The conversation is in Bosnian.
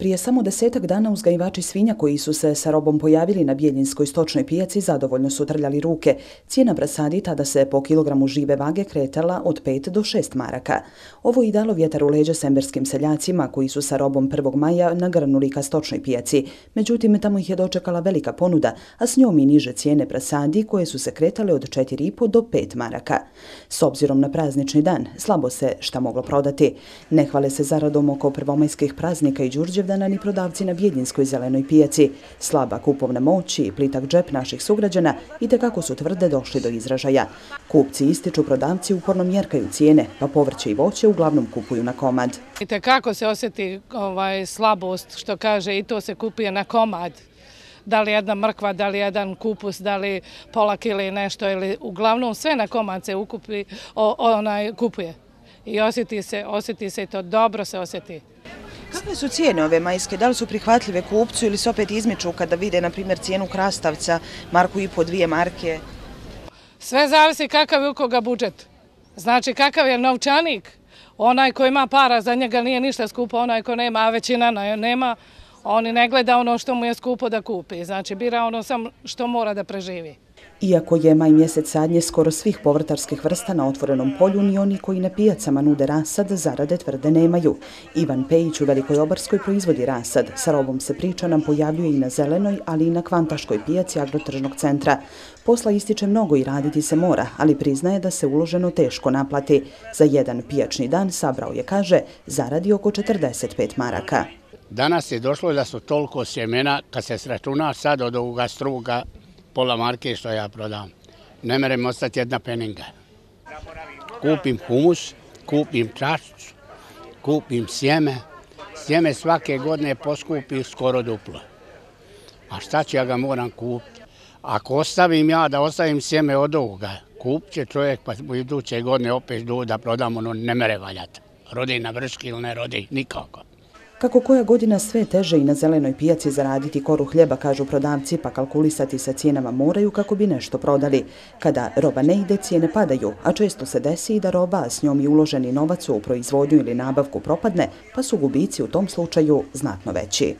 Prije samo desetak dana uzgajivači svinja koji su se sa robom pojavili na Bijeljinskoj stočnoj pijaci zadovoljno su trljali ruke. Cijena brasadi tada se po kilogramu žive vage kretala od 5 do 6 maraka. Ovo i dalo vjetar u leđa semberskim seljacima koji su sa robom 1. maja nagrnuli ka stočnoj pijaci. Međutim, tamo ih je dočekala velika ponuda, a s njom i niže cijene brasadi koje su se kretale od 4,5 do 5 maraka. S obzirom na praznični dan, slabo se šta moglo prodati. Ne hvale se zaradom oko prvomajskih praznika i džurđev opravdana ni prodavci na Bjedinskoj zelenoj pijaci. Slaba kupovna moć i plitak džep naših sugrađana i tekako su tvrde došli do izražaja. Kupci ističu prodavci uporno mjerkaju cijene, pa povrće i voće uglavnom kupuju na komad. I tekako se osjeti ovaj, slabost, što kaže, i to se kupuje na komad da li jedna mrkva, da li jedan kupus, da li pola kile nešto, ili uglavnom sve na komad se ukupi, o, onaj, kupuje. I osjeti se, osjeti se to, dobro se osjeti. Kakve su cijene ove majske? Da li su prihvatljive kupcu ili se opet izmiču kada vide, na primjer, cijenu krastavca, marku i po dvije marke? Sve zavisi kakav je u koga budžet. Znači, kakav je novčanik. Onaj ko ima para, za njega nije ništa skupo, onaj ko nema, a većina nema, oni ne gleda ono što mu je skupo da kupi. Znači, bira ono sam što mora da preživi. Iako je maj mjesec sadnje skoro svih povrtarskih vrsta na otvorenom polju, ni oni koji na pijacama nude rasad zarade tvrde nemaju. Ivan Pejić u Velikoj Obarskoj proizvodi rasad. Sa robom se priča nam pojavljuje i na zelenoj, ali i na kvantaškoj pijaci agrotržnog centra. Posla ističe mnogo i raditi se mora, ali priznaje da se uloženo teško naplati. Za jedan pijačni dan sabrao je, kaže, zaradi oko 45 maraka. Danas je došlo da su toliko sjemena, kad se sračuna sad od ovoga struga, pola marke što ja prodam. Ne merem ostati jedna peninga. Kupim humus, kupim čašću, kupim sjeme. Sjeme svake godine poskupi skoro duplo. A šta ću ja ga moram kupiti? Ako ostavim ja da ostavim sjeme od ovoga, kup će čovjek pa iduće godine opet da prodam ono ne mere valjati. Rodi na vrški ili ne rodi, nikako. Kako koja godina sve teže i na zelenoj pijaci zaraditi koru hljeba, kažu prodavci, pa kalkulisati sa cijenama moraju kako bi nešto prodali. Kada roba ne ide, cijene padaju, a često se desi i da roba, s njom i uloženi novac u proizvodnju ili nabavku propadne, pa su gubici u tom slučaju znatno veći.